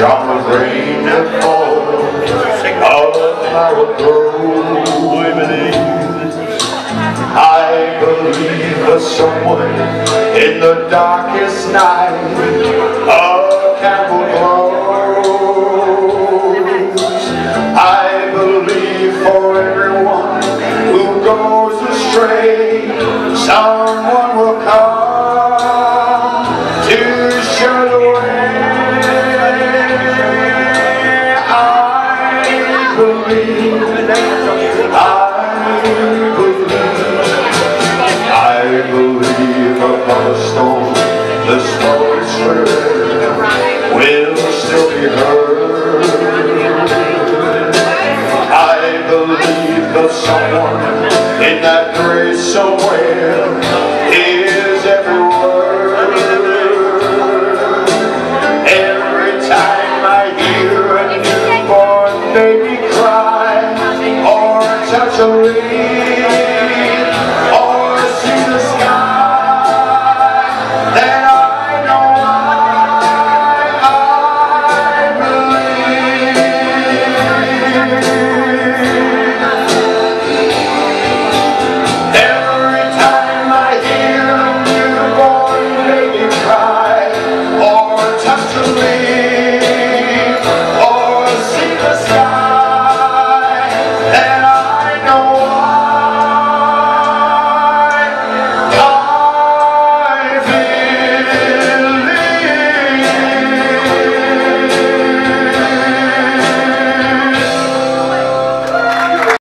drop of rain that falls out of our clothes. I believe that someone in the darkest night a candle glows. I believe for everyone who goes astray, someone will come to show the way. The smallest word will still be heard. I believe that someone in that grace is every word. Every time I hear a newborn baby cry or touch a leaf. away.